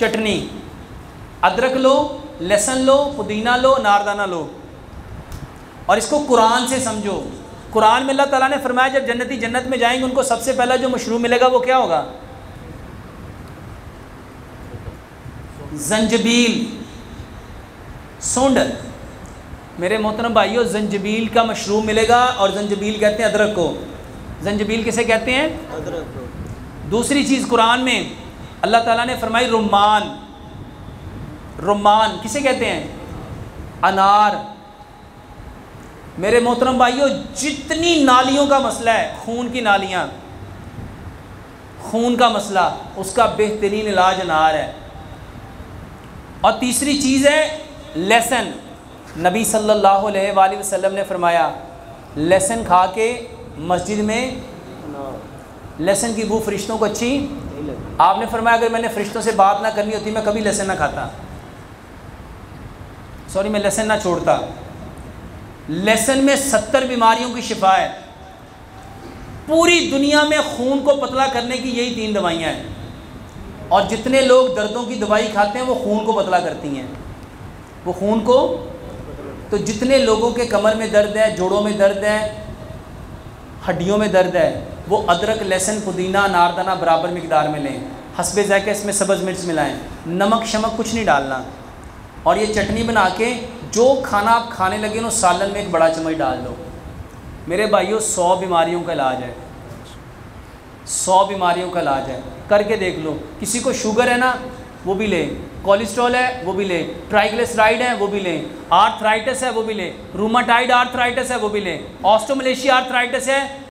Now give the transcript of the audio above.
चटनी। अदरक लो लहसन लो पुदीना लो नारदाना लो। और इसको कुरान से समझो। कुरान में अल्लाह ताला ने फरमाया जब जन्नती जन्नत में जाएँगे उनको सबसे पहला जो मशरूम मिलेगा वो क्या होगा? जंजबील। सूंड। मेरे मोहतरम भाइयों जंजबील का मशरूम मिलेगा और जंजबील कहते हैं अदरक को। जंजबील किसे कहते हैं? अदरक दूसरी चीज़ कुरान में। अल्लाह ताला ने फरमाई रुमान रुमान किसे कहते हैं? अनार। मेरे मोहतरम भाइयों, जितनी नालियों का मसला है, खून की नालियाँ, खून का मसला, उसका बेहतरीन इलाज अनार है। और तीसरी चीज़ है, लहसन। नबी सल्लल्लाहु अलैहि वसल्लम ने फरमाया, लहसन खा के मस्जिद में, लहसन की बू फरिश्तों को अच्छी आपने फरमाया, अगर मैंने फरिश्तों से बात ना करनी होती, मैं कभी लहसन ना खाता. सॉरी मैं लहसन ना छोड़ता। लहसन में सत्तर बीमारियों की शिफा है। पूरी दुनिया में खून को पतला करने की यही तीन दवाइयाँ हैं। और जितने लोग दर्दों की दवाई खाते हैं, वो खून को पतला करती हैं। वो खून को तो जितने लोगों के कमर में दर्द है, जोड़ों में दर्द है, हड्डियों में दर्द है वो अदरक, लहसन, पुदीना, नारदाना बराबर मकदार में लें। हसबे जायके इसमें सब्ज़ मिर्च मिलाएँ। नमक, शमक कुछ नहीं डालना। और ये चटनी बना के जो खाना आप खाने लगे ना सालन में एक बड़ा चम्मच डाल दो। मेरे भाइयों, सौ बीमारियों का इलाज है। सौ बीमारियों का इलाज है। करके देख लो। किसी को शुगर है ना, वो भी लें। कोलेस्ट्रॉल है, वो भी लें। ट्राइग्लिसराइड है, वो भी लें। आर्थराइटिस है, वो भी लें। रूमाटाइड आर्थराइटिस है, वो भी लें। ऑस्टोमलेशिया आर्थराइटिस है